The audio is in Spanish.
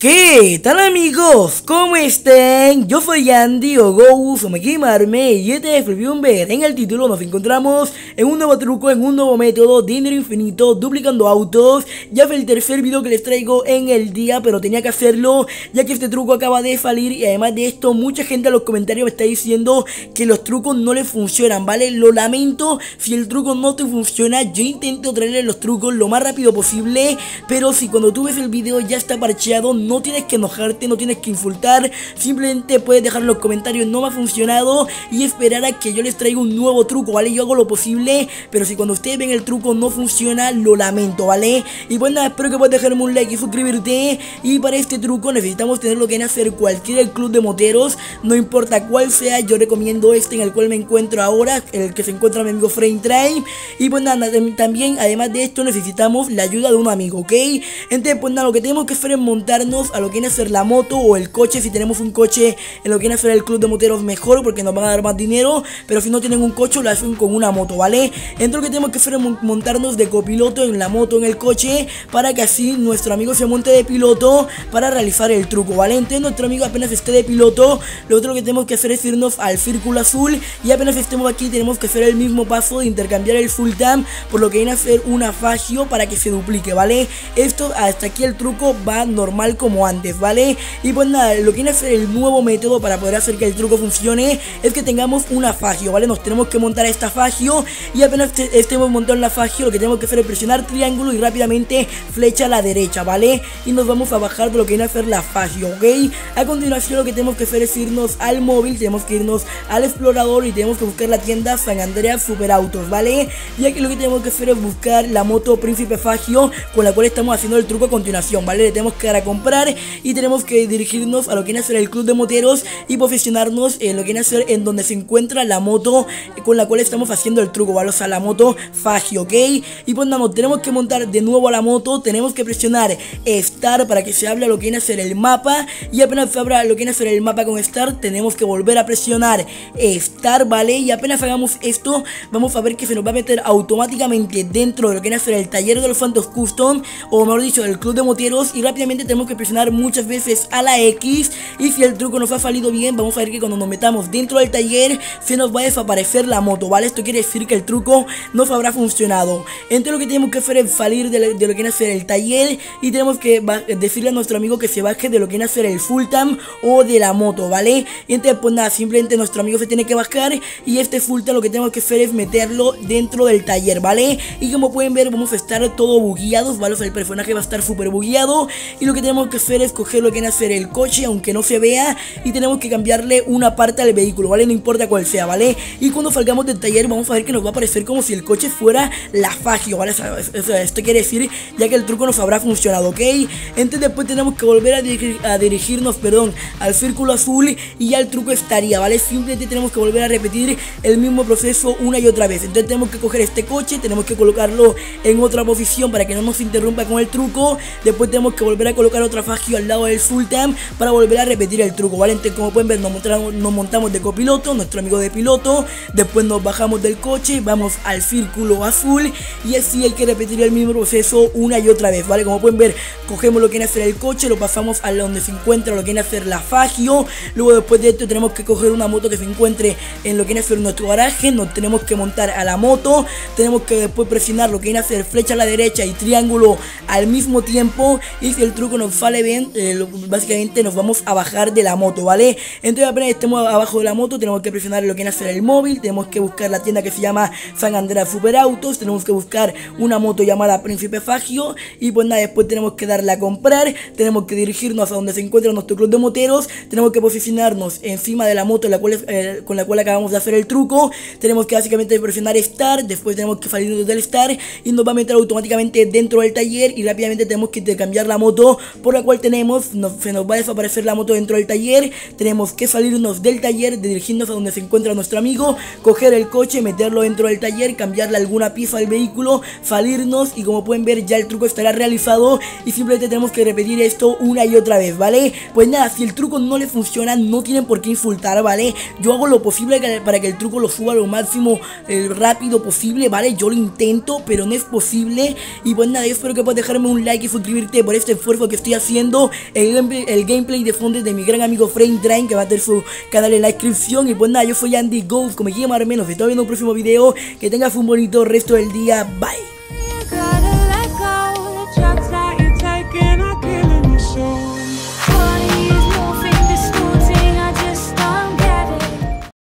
¿Qué tal amigos? ¿Cómo están? Yo soy Andy o Ghost o me y este es ver. En el título nos encontramos en un nuevo truco, en un nuevo método, dinero infinito, duplicando autos. Ya fue el tercer video que les traigo en el día, pero tenía que hacerlo ya que este truco acaba de salir y además de esto mucha gente en los comentarios me está diciendo que los trucos no les funcionan, ¿vale? Lo lamento, si el truco no te funciona, yo intento traerle los trucos lo más rápido posible, pero si cuando tú ves el video ya está parcheado, no tienes que enojarte, no tienes que insultar, simplemente puedes dejar en los comentarios no me ha funcionado y esperar a que yo les traiga un nuevo truco, ¿vale? Yo hago lo posible, pero si cuando ustedes ven el truco no funciona, lo lamento, ¿vale? Y nada, espero que puedas dejarme un like y suscribirte y para este truco necesitamos tener lo que en hacer cualquier club de moteros, no importa cuál sea, yo recomiendo este en el cual me encuentro ahora, el que se encuentra mi amigo Frame Train y pues nada, también además de esto necesitamos la ayuda de un amigo, ¿ok? Entonces pues nada, lo que tenemos que hacer es montarnos a lo que viene a ser la moto o el coche. Si tenemos un coche en lo que viene a ser el club de moteros, mejor porque nos van a dar más dinero. Pero si no tienen un coche, lo hacen con una moto, ¿vale? Entonces lo que tenemos que hacer es montarnos de copiloto en la moto, en el coche, para que así nuestro amigo se monte de piloto para realizar el truco, ¿vale? Entonces nuestro amigo apenas esté de piloto, lo otro que tenemos que hacer es irnos al círculo azul y apenas estemos aquí tenemos que hacer el mismo paso de intercambiar el full time por lo que viene a ser una fagio para que se duplique, ¿vale? Esto hasta aquí el truco va normal antes, ¿vale? Y pues nada, lo que ser el nuevo método para poder hacer que el truco funcione es que tengamos una fagio, ¿vale? Nos tenemos que montar esta fagio y apenas estemos montando en la fagio lo que tenemos que hacer es presionar triángulo y rápidamente flecha a la derecha, ¿vale? Y nos vamos a bajar de lo que viene a ser la fagio, ¿ok? A continuación lo que tenemos que hacer es irnos al móvil, tenemos que irnos al explorador y tenemos que buscar la tienda San Andreas Superautos, ¿vale? Y aquí lo que tenemos que hacer es buscar la moto Príncipe Fagio con la cual estamos haciendo el truco a continuación, ¿vale? Le tenemos que dar a comprar y tenemos que dirigirnos a lo que viene a ser el club de moteros y posicionarnos en lo que viene a ser en donde se encuentra la moto con la cual estamos haciendo el truco, ¿vale? O sea, la moto Fagio, ¿ok? Y pues nada, tenemos que montar de nuevo a la moto, tenemos que presionar Start para que se abra lo que viene a ser el mapa y apenas se abra lo que viene a ser el mapa con Start, tenemos que volver a presionar Start, ¿vale? Y apenas hagamos esto, vamos a ver que se nos va a meter automáticamente dentro de lo que viene a ser el taller de los Phantom Custom o mejor dicho, el club de moteros y rápidamente tenemos que presionar muchas veces a la X y si el truco nos ha salido bien vamos a ver que cuando nos metamos dentro del taller se nos va a desaparecer la moto, ¿vale? Esto quiere decir que el truco nos habrá funcionado. Entonces lo que tenemos que hacer es salir de, lo que viene a ser el taller y tenemos que decirle a nuestro amigo que se baje de lo que viene a ser el full time o de la moto, ¿vale? Y entonces pues nada, simplemente nuestro amigo se tiene que bajar y este full time lo que tenemos que hacer es meterlo dentro del taller, ¿vale? Y como pueden ver vamos a estar todo bugueados, ¿vale? El personaje va a estar súper bugueado y lo que tenemos que hacer es coger lo que viene a hacer el coche, aunque no se vea, y tenemos que cambiarle una parte al vehículo, ¿vale? No importa cuál sea, ¿vale? Y cuando salgamos del taller vamos a ver que nos va a parecer como si el coche fuera la Fagio, ¿vale? esto quiere decir ya que el truco nos habrá funcionado, ¿ok? Entonces después tenemos que volver a, dirigirnos, perdón, al círculo azul y ya el truco estaría, ¿vale? Simplemente tenemos que volver a repetir el mismo proceso una y otra vez. Entonces tenemos que coger este coche, tenemos que colocarlo en otra posición para que no nos interrumpa con el truco. Después tenemos que volver a colocar otra Fagio al lado del Sultan para volver a repetir el truco, ¿vale? Entonces, como pueden ver, nos montamos, nos montamos de copiloto, nuestro amigo de piloto, después nos bajamos del coche, vamos al círculo azul y así hay que repetir el mismo proceso una y otra vez, ¿vale? Como pueden ver, cogemos lo que viene a hacer el coche, lo pasamos a donde se encuentra lo que viene a hacer la Fagio, luego después de esto tenemos que coger una moto que se encuentre en lo que viene a ser nuestro garaje, nos tenemos que montar a la moto, tenemos que después presionar lo que viene a hacer flecha a la derecha y triángulo al mismo tiempo y si el truco nos sale bien, eh, básicamente nos vamos a bajar de la moto, ¿vale? Entonces apenas estemos abajo de la moto, tenemos que presionar lo que ser el móvil, tenemos que buscar la tienda que se llama San Andreas Superautos, tenemos que buscar una moto llamada Príncipe Fagio y pues nada, después tenemos que darle a comprar, tenemos que dirigirnos a donde se encuentra nuestro club de moteros, tenemos que posicionarnos encima de la moto la cual, eh, con la cual acabamos de hacer el truco, tenemos que básicamente presionar Start, después tenemos que salirnos del Start y nos va a meter automáticamente dentro del taller y rápidamente tenemos que cambiar la moto por la cual tenemos se nos va a desaparecer la moto dentro del taller, tenemos que salirnos del taller, dirigirnos a donde se encuentra nuestro amigo, coger el coche, meterlo dentro del taller, cambiarle alguna pieza al vehículo, salirnos y como pueden ver ya el truco estará realizado y simplemente tenemos que repetir esto una y otra vez, ¿vale? Pues nada, si el truco no le funciona, no tienen por qué insultar, ¿vale? Yo hago lo posible para que el truco lo suba lo máximo eh, rápido posible, ¿vale? Yo lo intento, pero no es posible y pues nada, yo espero que puedas dejarme un like y suscribirte por este esfuerzo que estoy haciendo el, gameplay de fondo de mi gran amigo Frame Train que va a tener su canal en la descripción. Y pues nada, yo soy Andy Ghost, como llamarme, nos vemos en un próximo video. Que tengas un bonito resto del día, bye.